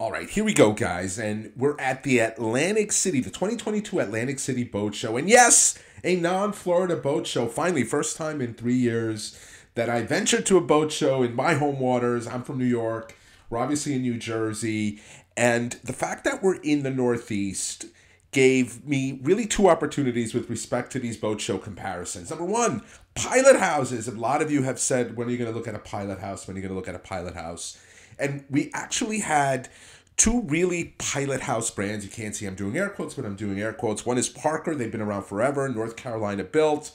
All right, here we go, guys. And we're at the Atlantic City, the 2022 Atlantic City Boat Show. And yes, a non Florida boat show. Finally, first time in three years that I ventured to a boat show in my home waters. I'm from New York. We're obviously in New Jersey. And the fact that we're in the Northeast gave me really two opportunities with respect to these boat show comparisons. Number one, pilot houses. A lot of you have said, when are you going to look at a pilot house? When are you going to look at a pilot house? And we actually had two really pilot house brands. You can't see I'm doing air quotes, but I'm doing air quotes. One is Parker. They've been around forever, North Carolina built.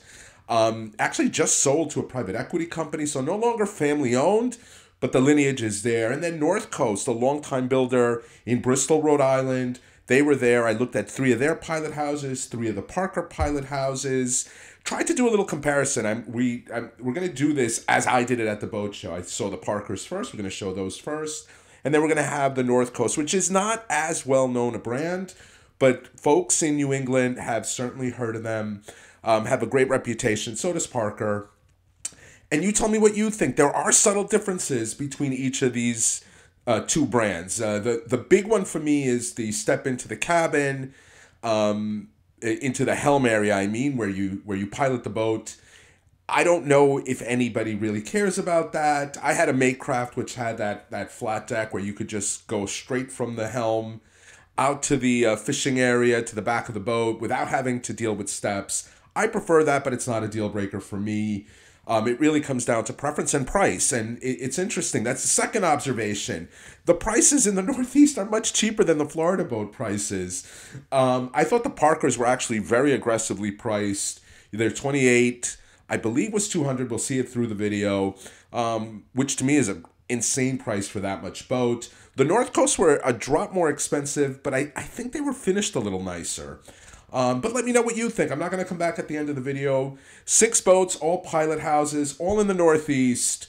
Um, actually, just sold to a private equity company, so no longer family owned, but the lineage is there. And then North Coast, a longtime builder in Bristol, Rhode Island. They were there. I looked at three of their pilot houses, three of the Parker pilot houses. Tried to do a little comparison. I'm we I'm, we're gonna do this as I did it at the boat show. I saw the Parkers first. We're gonna show those first, and then we're gonna have the North Coast, which is not as well known a brand, but folks in New England have certainly heard of them. Um, have a great reputation. So does Parker. And you tell me what you think. There are subtle differences between each of these uh, two brands. Uh, the the big one for me is the step into the cabin, um, into the helm area. I mean, where you where you pilot the boat. I don't know if anybody really cares about that. I had a Maycraft which had that that flat deck where you could just go straight from the helm out to the uh, fishing area to the back of the boat without having to deal with steps. I prefer that, but it's not a deal breaker for me. Um, it really comes down to preference and price. And it, it's interesting. That's the second observation. The prices in the Northeast are much cheaper than the Florida boat prices. Um, I thought the Parkers were actually very aggressively priced. They're 28, I believe was 200. We'll see it through the video, um, which to me is an insane price for that much boat. The North Coast were a drop more expensive, but I, I think they were finished a little nicer. Um, but let me know what you think. I'm not going to come back at the end of the video. Six boats, all pilot houses, all in the Northeast.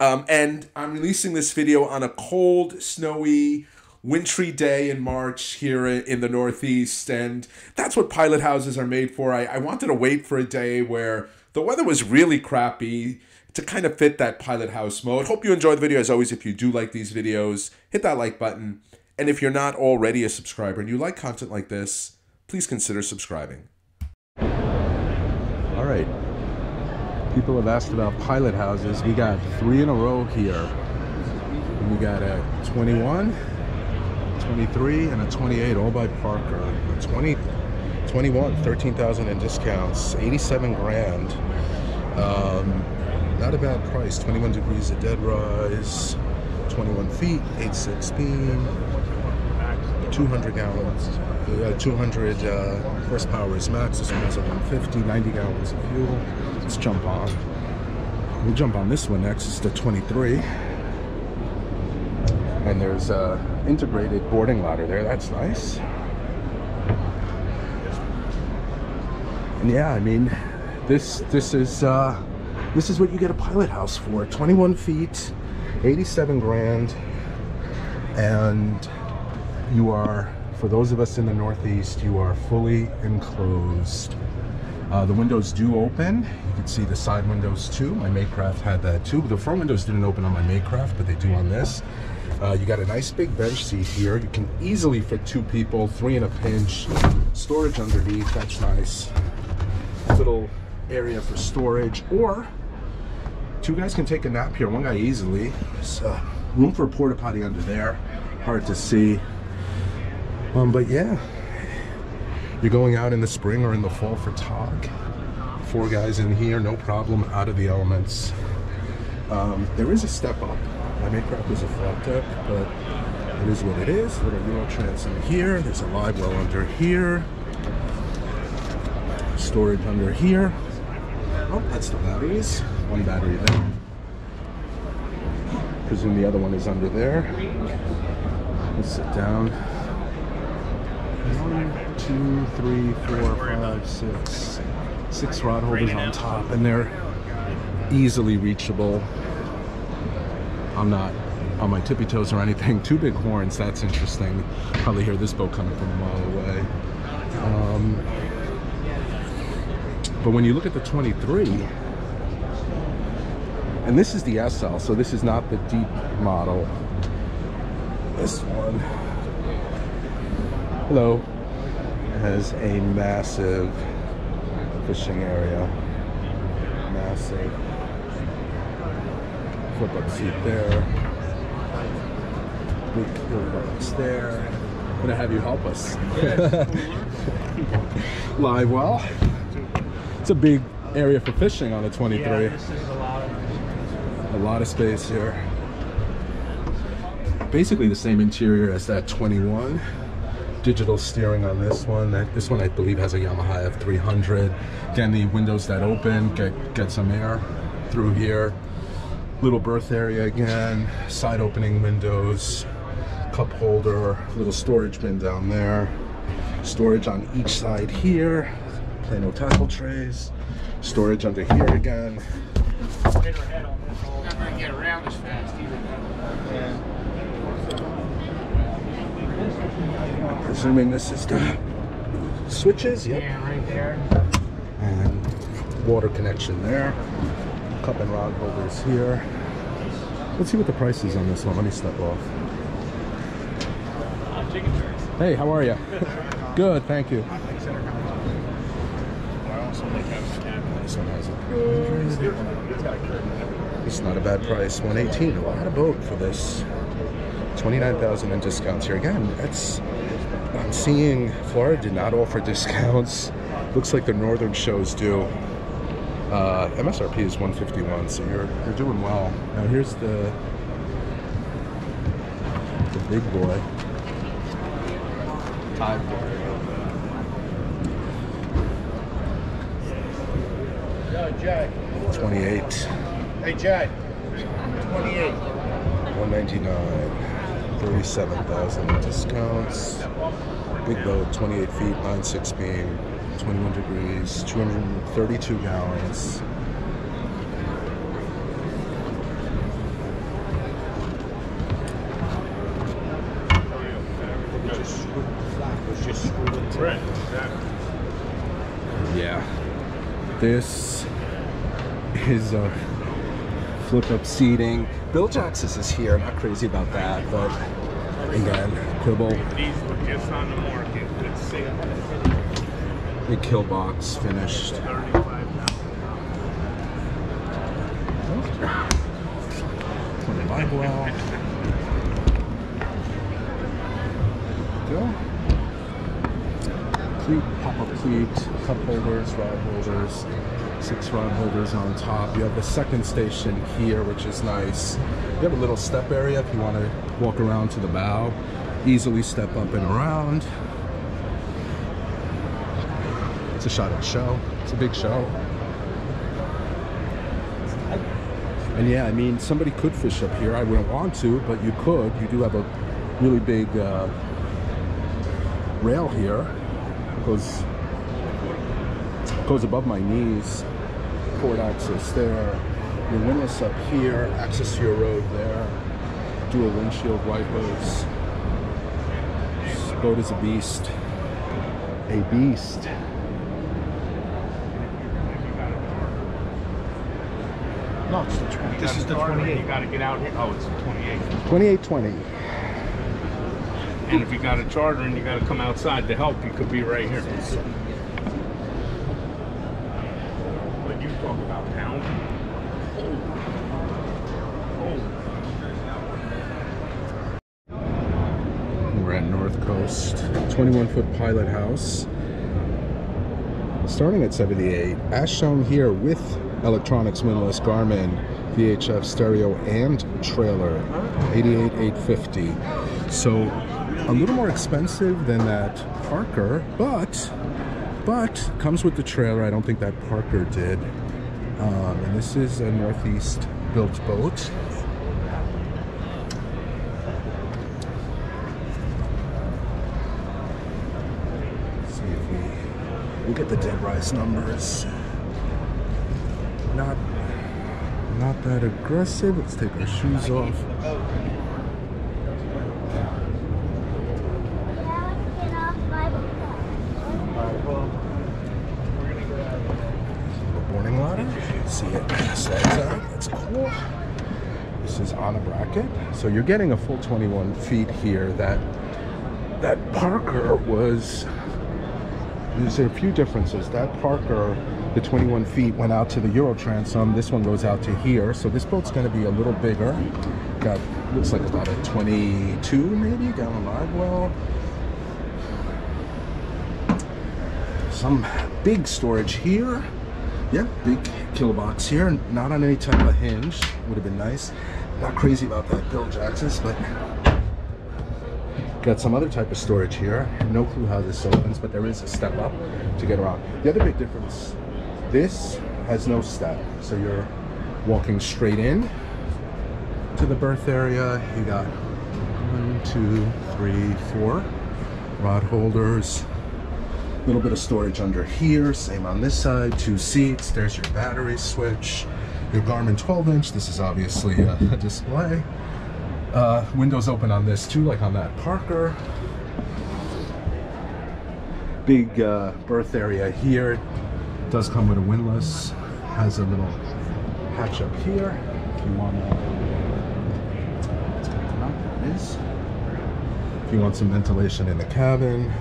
Um, and I'm releasing this video on a cold, snowy, wintry day in March here in the Northeast. And that's what pilot houses are made for. I, I wanted to wait for a day where the weather was really crappy to kind of fit that pilot house mode. Hope you enjoyed the video. As always, if you do like these videos, hit that like button. And if you're not already a subscriber and you like content like this, please consider subscribing. All right. People have asked about pilot houses. We got three in a row here. We got a 21, 23, and a 28, all by Parker. A 20, 21, 13,000 in discounts, 87 grand. Um, not a bad price. 21 degrees of dead rise, 21 feet, 8.6 beam, 200 gallons uh, 200 uh, horsepower is max. This one has a 150, 90 gallons of fuel. Let's jump on. We'll jump on this one next. It's the 23. And there's a integrated boarding ladder there. That's nice. And yeah, I mean, this this is uh, this is what you get a pilot house for. 21 feet, 87 grand, and you are for those of us in the Northeast, you are fully enclosed. Uh, the windows do open. You can see the side windows too. My Maycraft had that too. The front windows didn't open on my Maycraft, but they do on this. Uh, you got a nice big bench seat here. You can easily fit two people, three in a pinch. Storage underneath, that's nice. Little area for storage. Or two guys can take a nap here. One guy easily. There's uh, room for a porta potty under there. Hard to see. Um, but yeah, you're going out in the spring or in the fall for talk. Four guys in here, no problem, out of the elements. Um, there is a step up. My Maycraft is a flat deck, but it is what it is. Little Euro here. There's a live well under here. Storage under here. Oh, that's the batteries. One battery there. Presume the other one is under there. Let's sit down. One, two, three, four, five, six. Six rod holders on top, and they're easily reachable. I'm not on my tippy toes or anything. Two big horns, that's interesting. Probably hear this boat coming from a mile away. Um, but when you look at the 23, and this is the SL, so this is not the deep model. This one. Hello. Has a massive fishing area. Massive. Flip up seat there. Big pillbox there. I'm gonna have you help us. Live well. It's a big area for fishing on the 23. Yeah, this is a lot of. A lot of space here. Basically the same interior as that 21. Digital steering on this one. This one I believe has a Yamaha F300. Again, the windows that open get get some air through here. Little berth area again. Side opening windows. Cup holder. Little storage bin down there. Storage on each side here. Plano tackle trays. Storage under here again. Hit her head on this whole. Not gonna get around as fast either. Is the switches, yep. Yeah, right there. And water connection there. Cup and rod holders here. Let's see what the price is on this one. Let me step off. Hey, how are you? Good, thank you. This one has a It's not a bad price. 118. A lot of boat for this. 29,000 in discounts here. Again, that's I'm seeing Florida did not offer discounts. Looks like the northern shows do. Uh, MSRP is 151, so you're you're doing well. Now here's the the big boy. Yo, Jay. 28, Hey, Jay. 28. 199, 37,000 in discounts. Big boat, 28 feet, 9.6 beam, 21 degrees, 232 gallons. Yeah. This is a flip up seating. bilge access is here. I'm not crazy about that, but again, quibble. These were just on the market. Let's see. Big kill box finished. Live well. Go. Cleat, pop-up cleat, cup holders, rod holders, six rod holders on top. You have the second station here, which is nice. You have a little step area if you want to walk around to the bow. Easily step up and around. It's a shot at show. It's a big show. And yeah, I mean, somebody could fish up here. I wouldn't want to, but you could. You do have a really big uh, rail here. Goes goes above my knees. Port access there. Your windlass up here. Access to your rode there. Dual windshield wipers. This boat is a beast. A beast. No, it's the 20. This is the 28. You 28. gotta get out here. Oh, it's the 28. 2820. And if you got a charter and you gotta come outside to help, you could be right here. Talk about town. Oh. We're at North Coast, 21 foot pilot house. Starting at 78, as shown here with electronics windlass Garmin, VHF stereo and trailer, 88,850. So a little more expensive than that Parker, but but comes with the trailer. I don't think that Parker did. Um, and this is a Northeast built boat. see if we look at the dead rise numbers. Not not that aggressive. Let's take our shoes off. A boarding ladder. See it slides out. That's cool. This is on a bracket. It's So you're getting a full 21 feet here. That that Parker was. There's a few differences. That Parker, the 21 feet, went out to the Euro transom. This one goes out to here. So this boat's going to be a little bigger. Got looks like about a 22 maybe gallon live well. Some big storage here. Yep, big kill box here. Not on any type of hinge. Would have been nice. Not crazy about that bilge access, but got some other type of storage here. No clue how this opens, but there is a step up to get around. The other big difference, this has no step. So you're walking straight in to the berth area. You got one, two, three, four rod holders. A little bit of storage under here. Same on this side. Two seats. There's your battery switch. Your Garmin 12 inch. This is obviously a, a display. Uh, windows open on this too, like on that Parker. Big uh, berth area here. Does come with a windlass. Has a little hatch up here if you want to. If you want some ventilation in the cabin,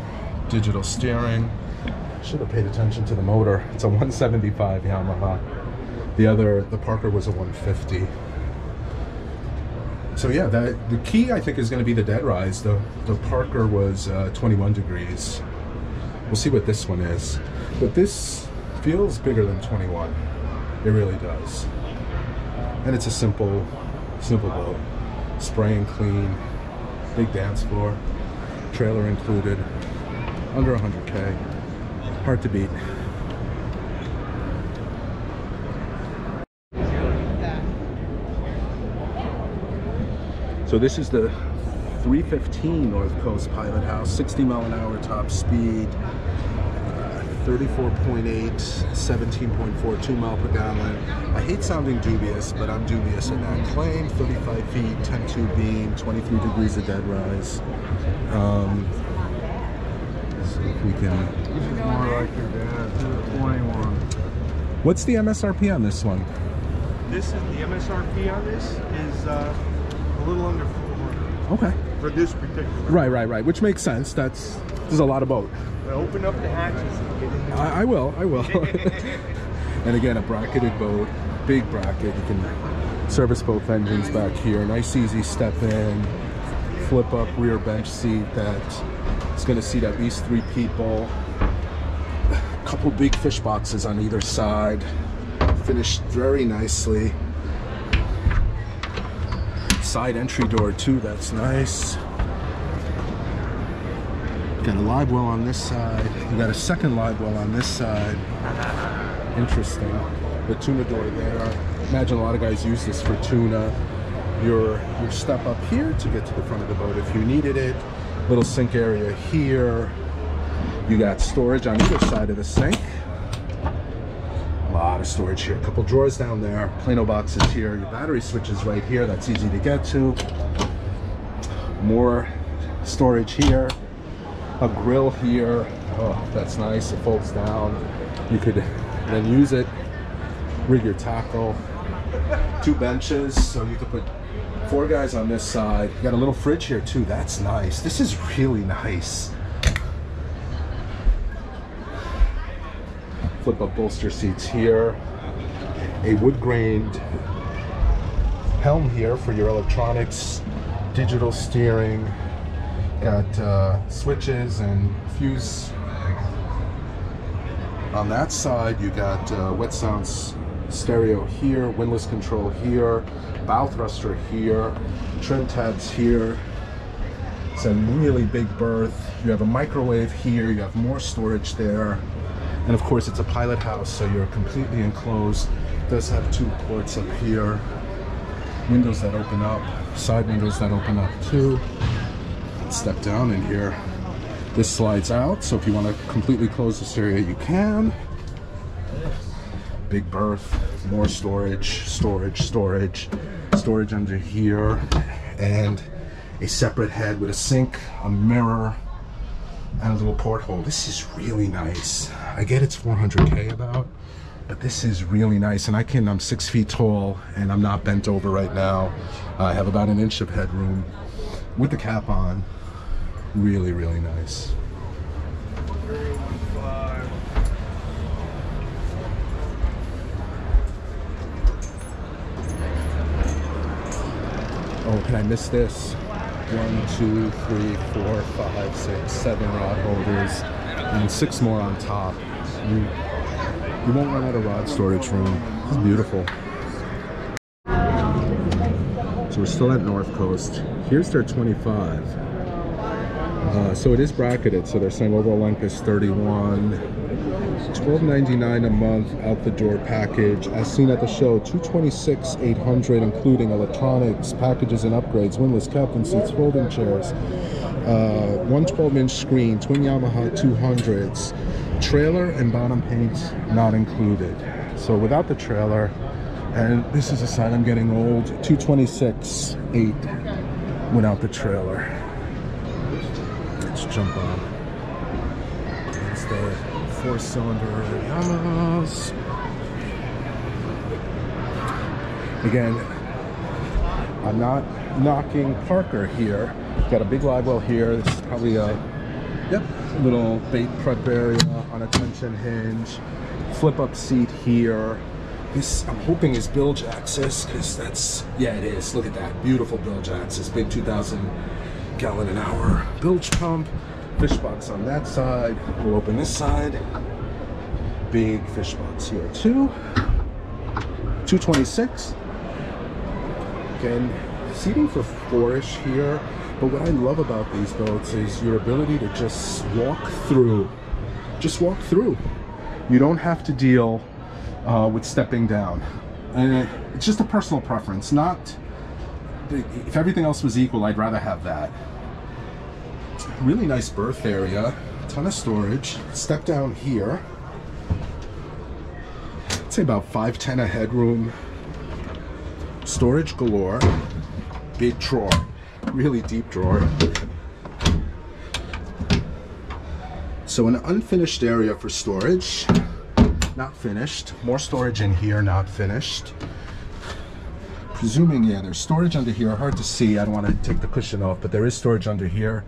digital steering. Should have paid attention to the motor. It's a 175 Yamaha. The other, the Parker was a 150. So yeah, that the key I think is going to be the dead rise. The the Parker was uh, 21 degrees. We'll see what this one is, but this feels bigger than 21. It really does, and it's a simple, simple boat. Spray and clean, big dance floor, trailer included, under 100k. Hard to beat. So this is the 315 North Coast Pilot House, 60 mile an hour top speed, uh, 34.8, 17.42 mile per gallon. I hate sounding dubious, but I'm dubious in that claim. 35 feet, 10.2 beam, 23 degrees of dead rise. Um, so if we can. More like your dad, 21. What's the MSRP on this one? This is the MSRP on this is uh, a little under 400 Okay. for this particular. Right, right, right. Which makes sense. That's there's a lot of boat. Now open up the hatches and get. I, I will, I will. and again, a bracketed boat, big bracket. You can service both engines back here. Nice, easy step in, flip up rear bench seat that is going to seat at least three people. A couple big fish boxes on either side, finished very nicely. Side entry door too. That's nice. Got a live well on this side. You got a second live well on this side. Interesting. The tuna door there. Imagine a lot of guys use this for tuna. Your your step up here to get to the front of the boat if you needed it. Little sink area here. You got storage on either side of the sink. Lot of storage here. A couple drawers down there. Plano boxes here. Your battery switch is right here. That's easy to get to. More storage here a grill here. Oh, that's nice. It folds down. You could then use it, rig your tackle. Two benches, so you could put four guys on this side. You got a little fridge here too. That's nice. This is really nice. Flip up bolster seats here. A wood grained helm here for your electronics, digital steering, got uh, switches and fuse. On that side you got uh, wet sounds stereo here windlass control here bow thruster here trim tabs here. It's a really big berth. You have a microwave here. You have more storage there and of course it's a pilot house so you're completely enclosed it does have two ports up here windows that open up side windows that open up too step down in here. This slides out, so if you want to completely close this area, you can. Big berth, more storage, storage, storage, storage under here, and a separate head with a sink, a mirror, and a little porthole. This is really nice. I get it's 400k about, But this is really nice, and I can. I'm six feet tall, and I'm not bent over right now. I have about an inch of headroom with the cap on. Really, really nice. Oh, can I miss this? One, two, three, four, five, six, seven rod holders, and six more on top. You, you won't run out of rod storage room. It's beautiful. So we're still at North Coast. Here's their 25. Uh, so it is bracketed, so they're saying overall length is 31. $12.99 a month out the door package. As seen at the show, 226 800 including electronics, packages and upgrades, windlass, captain seats, folding chairs, uh, one 12 inch screen, twin Yamaha 200s, trailer and bottom paint not included. So without the trailer, and this is a sign I'm getting old, 226 8 without the trailer. Let's jump on. It's the four cylinder Yamahas. Again, I'm not knocking Parker here. Got a big live well here. This is probably a yep, little bait prep area on a tension hinge. Flip up seat here. This I'm hoping is bilge access because that's yeah it is. Look at that beautiful bilge access. Big 2,000 gallon an hour bilge pump. Fish box on that side. We'll open this side. Big fish box here too. 226. Again, seating for four-ish here. But what I love about these boats is your ability to just walk through. Just walk through. You don't have to deal uh, with stepping down. And it's just a personal preference. Not if everything else was equal, I'd rather have that really nice berth area, ton of storage. Step down here. I'd say about 5'10 of headroom. Storage galore. Big drawer. Really deep drawer. So an unfinished area for storage. Not finished. More storage in here, not finished. Presuming, yeah, there's storage under here. Hard to see. I don't want to take the cushion off, but there is storage under here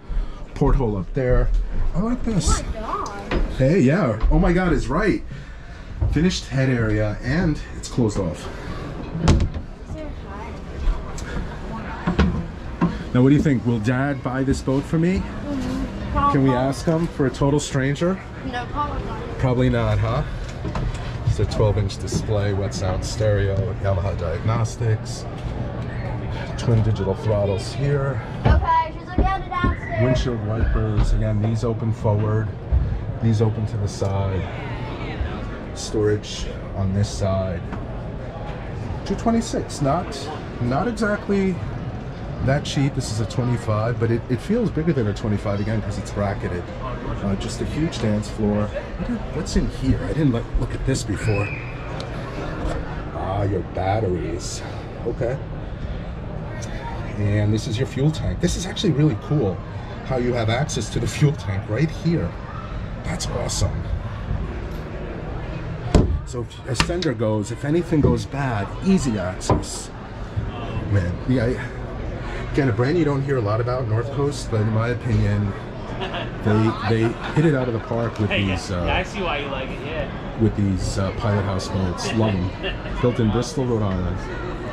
porthole up there. I like this. Oh Hey, yeah. Oh my God, it's right. Finished head area and it's closed off. Now, what do you think? Will Dad buy this boat for me? Mm-hmm. Can we ask him for a total stranger? No, probably not. Probably not, huh? It's a 12-inch display, wet sound stereo, Yamaha diagnostics, twin digital throttles here. Okay, she's looking downstairs. windshield wipers again these open forward these open to the side storage on this side 226 not not exactly that cheap this is a 25 but it, it feels bigger than a 25 again because it's bracketed uh, just a huge dance floor what's in here i didn't look, look at this before ah your batteries okay and this is your fuel tank. This is actually really cool how you have access to the fuel tank right here. That's awesome. So as sender goes, if anything goes bad, easy access. Man, yeah. Again, a brand you don't hear a lot about, North Coast, but in my opinion, they they hit it out of the park with these yeah, I uh, see why you like it. Yeah. with these uh, pilot house boats. Love them. Built in Bristol, Rhode Island.